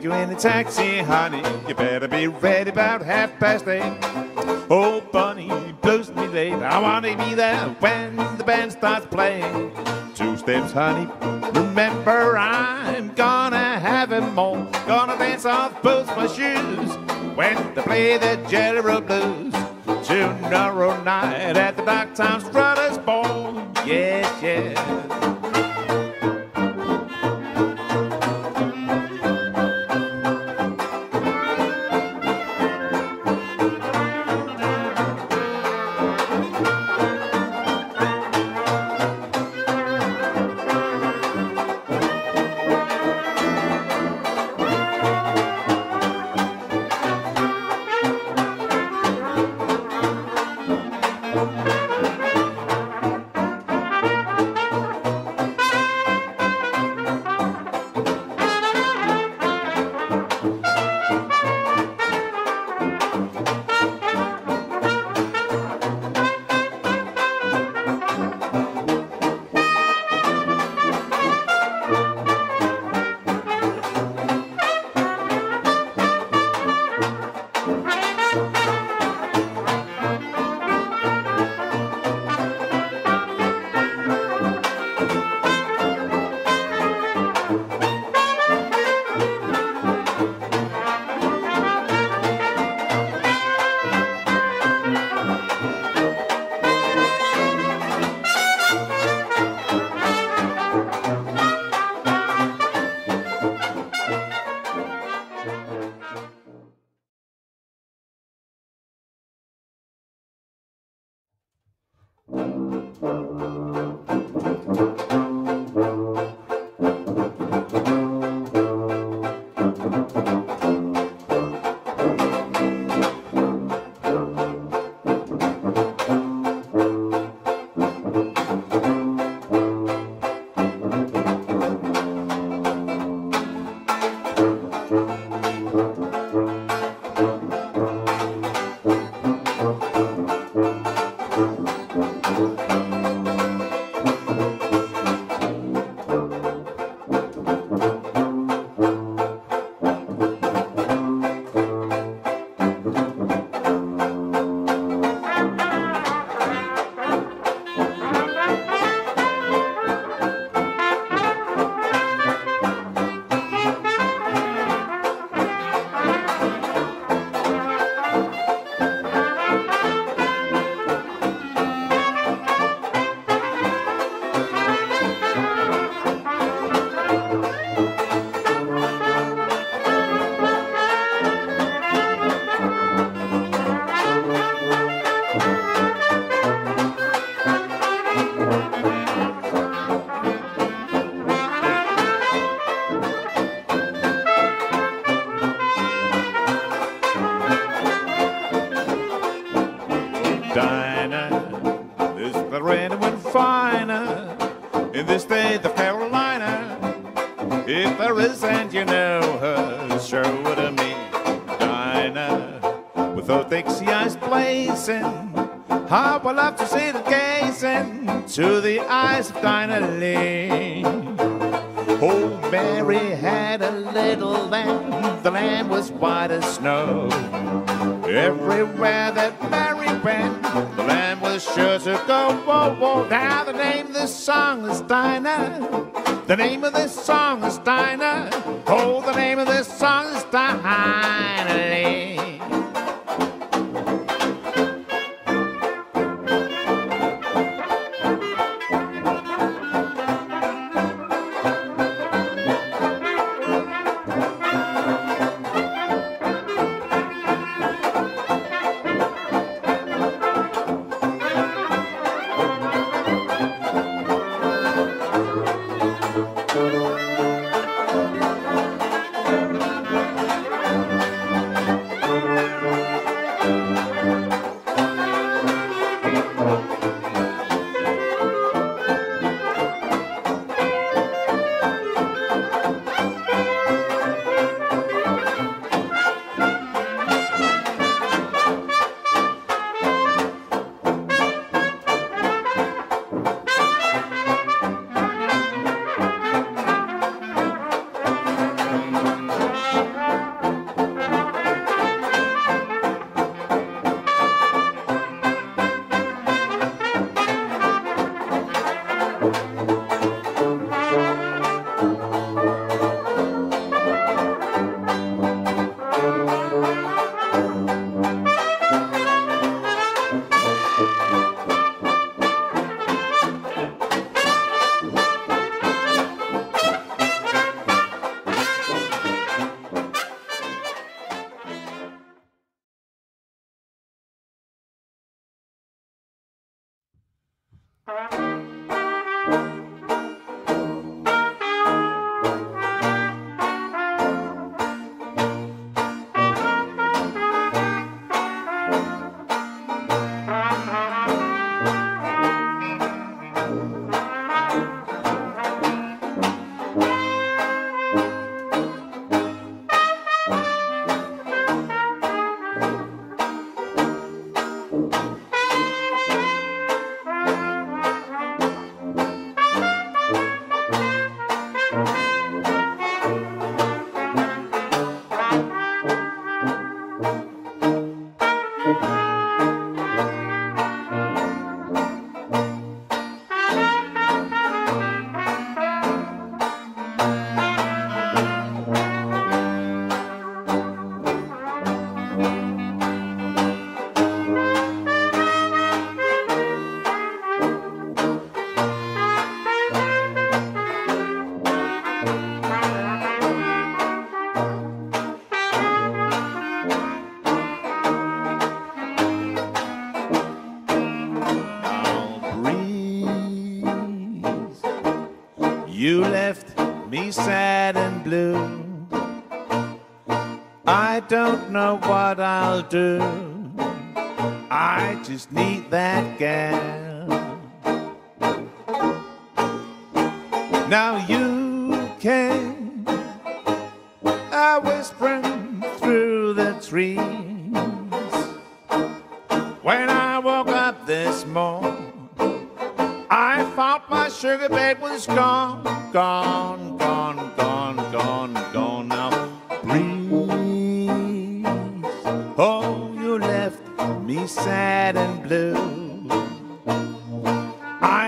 get you in a taxi, honey. You better be ready about half past eight. Oh, Bunny, blues me late. I want to be there when the band starts playing. Two steps, honey. Remember, I'm gonna have it more. Gonna dance off both my shoes when they play the Roll Blues. Tomorrow night at the Darktown Strutters Ball. Yes, yes. To me, Dinah. With her thick eyes blazing, how I love to see the gaze into the eyes of Dinah Lee. Oh, Mary had a little lamb, the lamb was white as snow. Everywhere that Mary went, the lamb was sure to go. Whoa, whoa. Now the name of this song is Dinah. The name of this song is Dinah. Oh, the name of this song is Dinah Lee. Now don't know what I'll do. I just need that gal.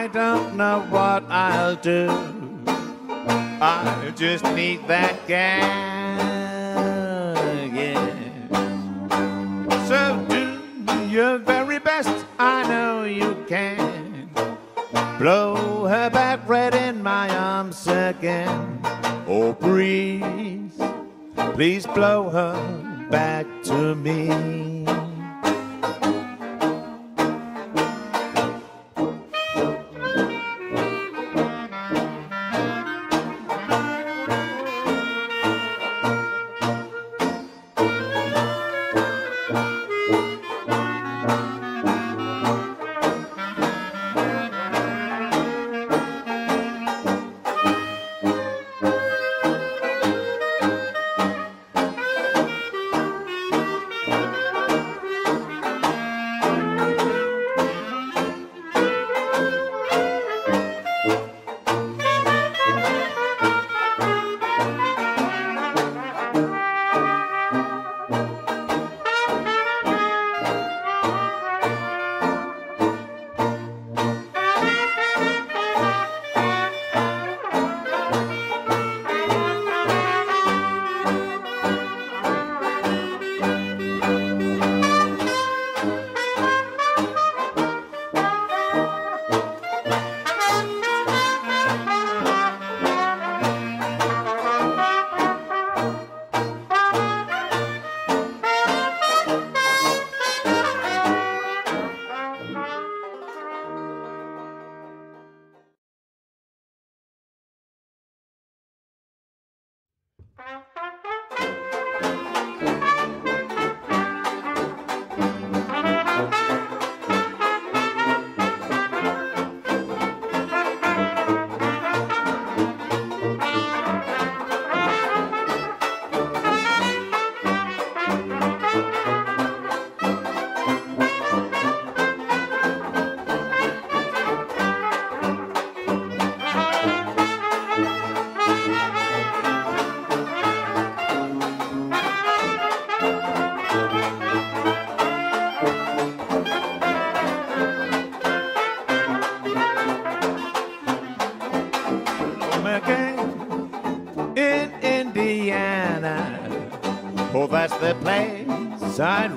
I don't know what I'll do. I just need that gal, yeah. So do your very best, I know you can. Blow her back red in my arms again. Oh, breeze, please blow her back to me.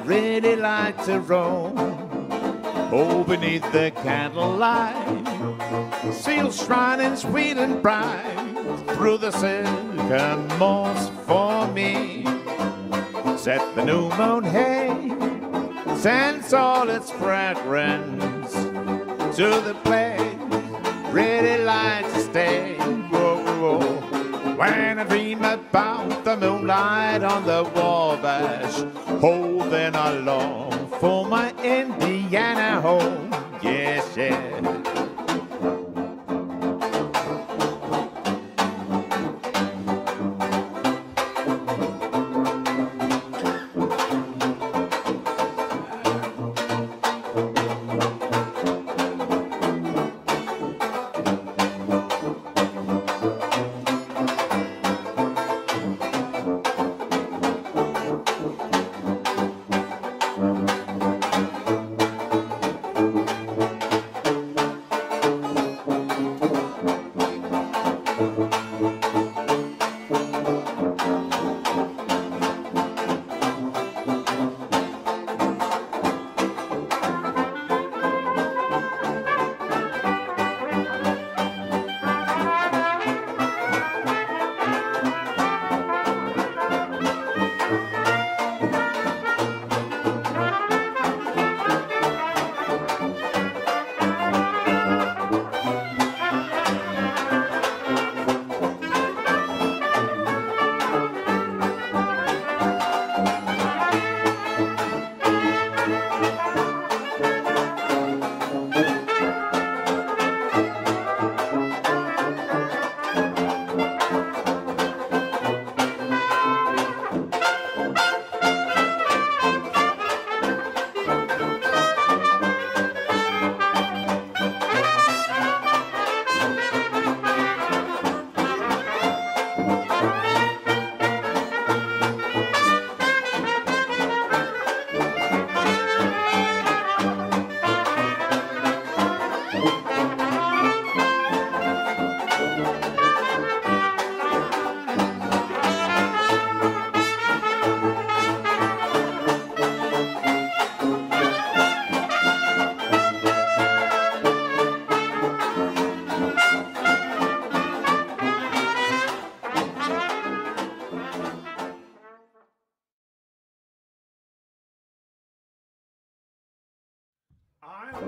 Really like to roam. Oh, beneath the candlelight, seals shining sweet and bright through the silken moss for me. Set the new moon hay, sends all its fragrance to the place really like When I dream about the moonlight on the Wabash, holding then I long for my Indiana home. Yes, yes.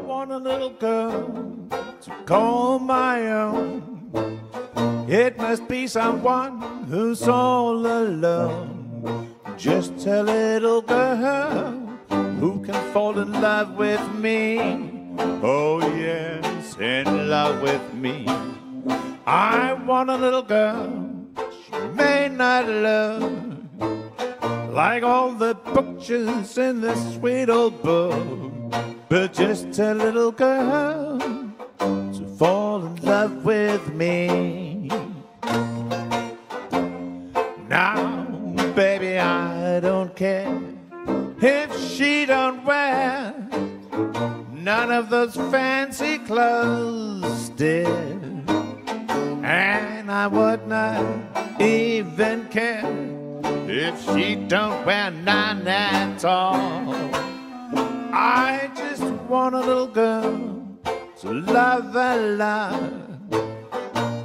Want a little girl to call my own. It must be someone who's all alone. Just a little girl who can fall in love with me. Oh, yes, in love with me. I want a little girl she may not love like all the butchers in this sweet old book, but just a little girl to fall in love with me. Now, baby, I don't care if she don't wear none of those fancy clothes, dear, and I would not even care if she don't wear none at all. I just want a little girl to love and love.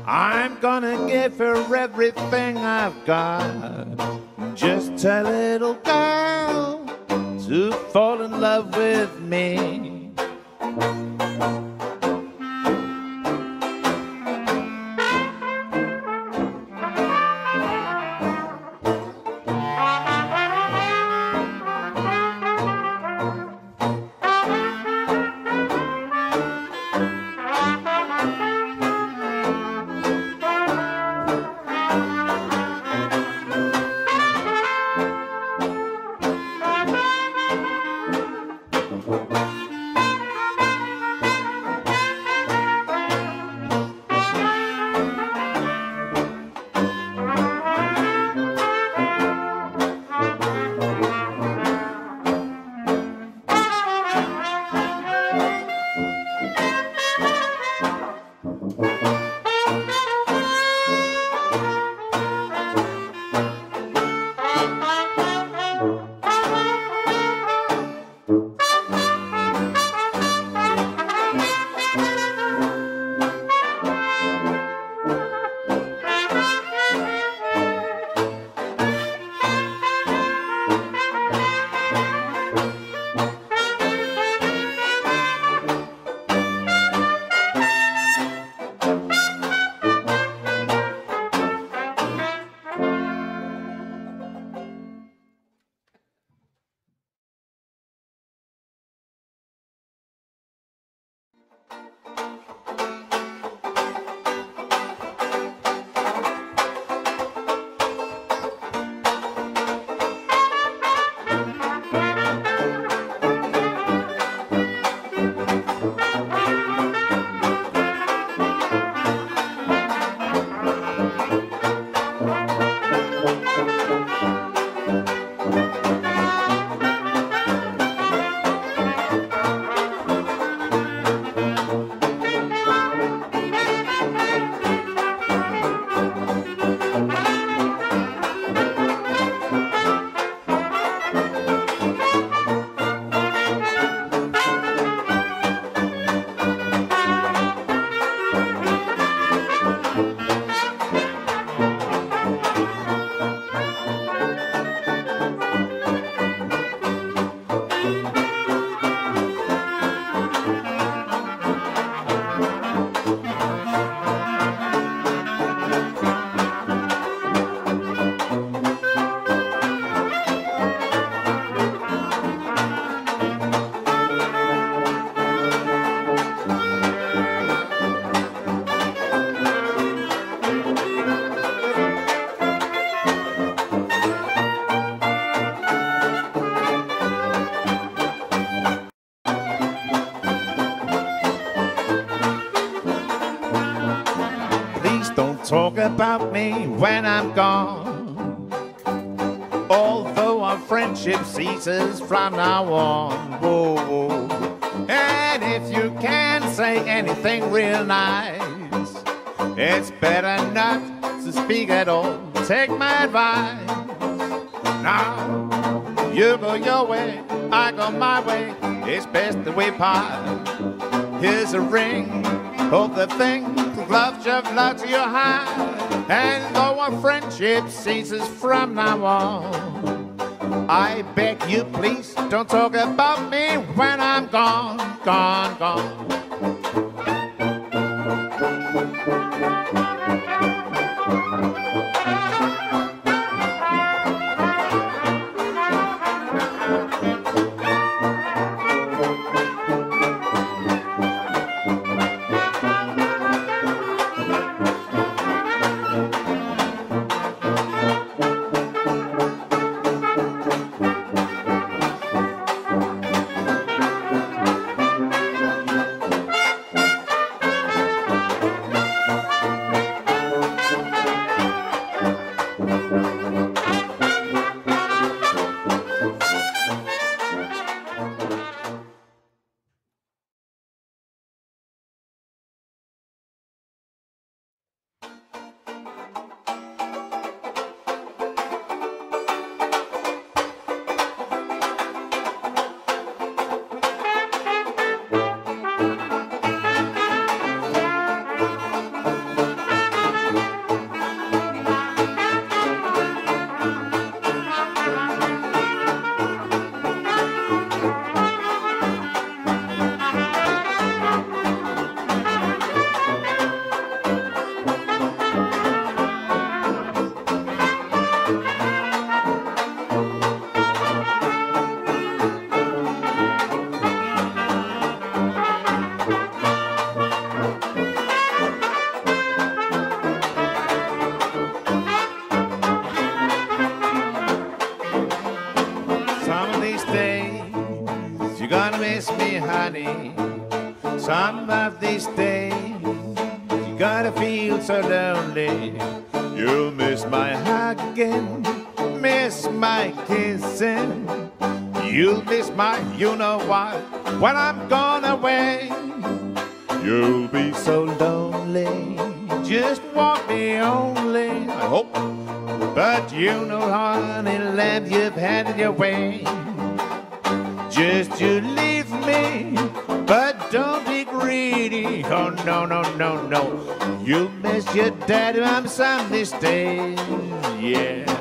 I'm gonna give her everything I've got. Just a little girl to fall in love with me. About me when I'm gone. Although our friendship ceases from now on. Whoa, whoa. And if you can say anything real nice, it's better not to speak at all. Take my advice. Now, you go your way, I go my way. It's best that we part. Here's a ring, hold the thing love love to your heart. And though our friendship ceases from now on, I beg you please don't talk about me when I'm gone, gone, gone. You'll miss my hugging, miss my kissing. You'll miss my you know what when I'm gone away. You'll be so lonely, just want me only. I hope, but you know, honey, love you've had your way. Just you leave me, but don't be greedy. Oh no, no, no, no. You'll miss your daddy on Sunday days, yeah.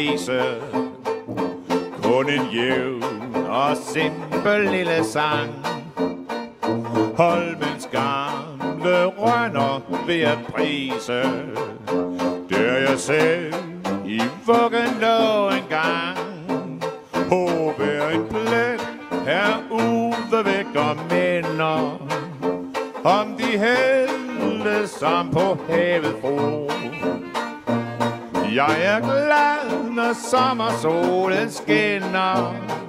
Vise Kun en jævn og simpel lille sang. Holmens gamle rønner ved at prise. Der jeg selv i vuggen lå en gang Håber en plet herude vækker minder Om de helte som på havet sommersolen skinner.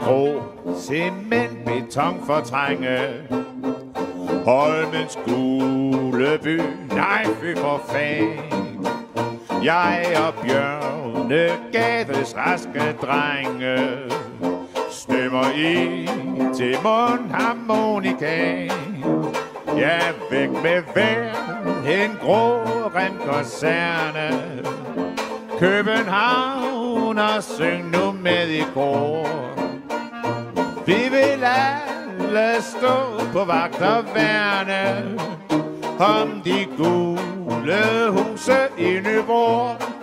Skal Cement, beton fortrænge. Holmens gule by, nej fy for fan Jeg og Bjørne Gades raske drenge Stemmer i til mundharmonika Ja, væk med hver en grå remkonserne København og syng nu med i kor. Vi vil alle stå på vagt og værne Om de gule huse i Nyborg.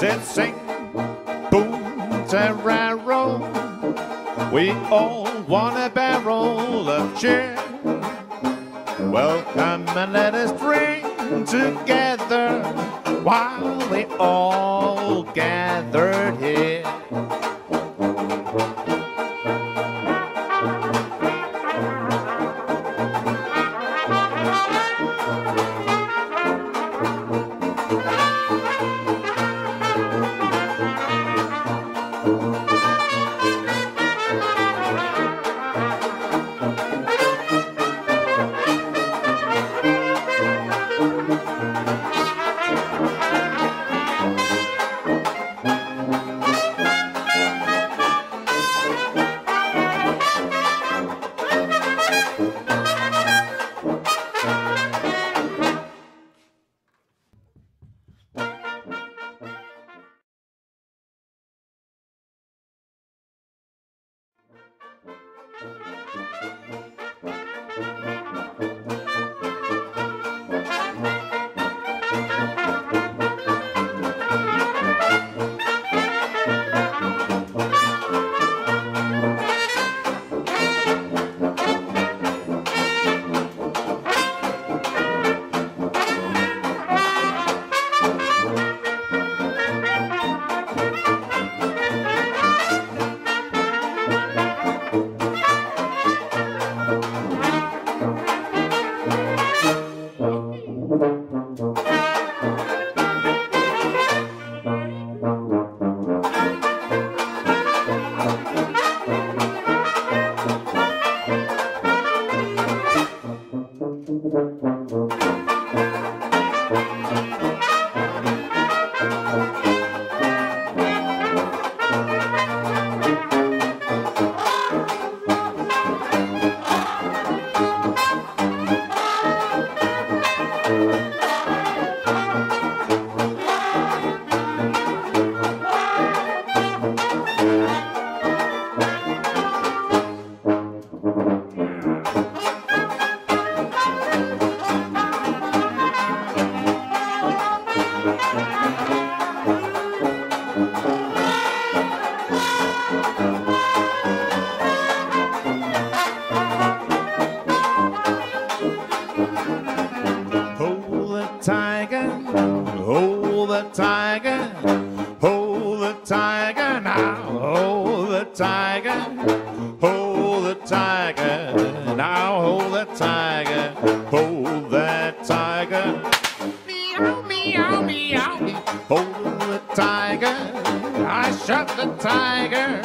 Said sing, the tiger,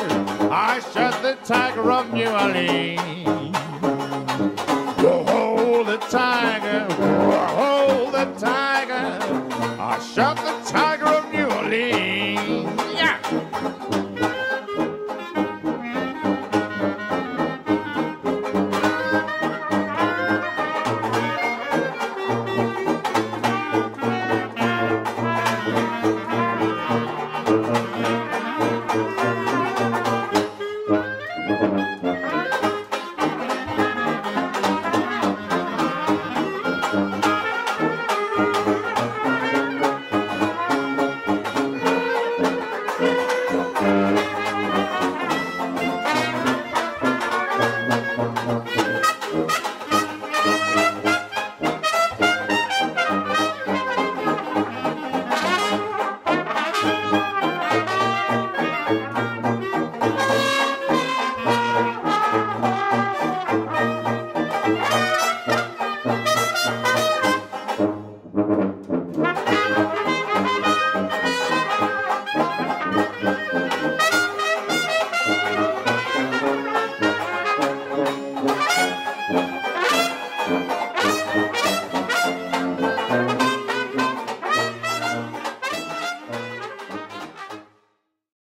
I shot the tiger of New Orleans.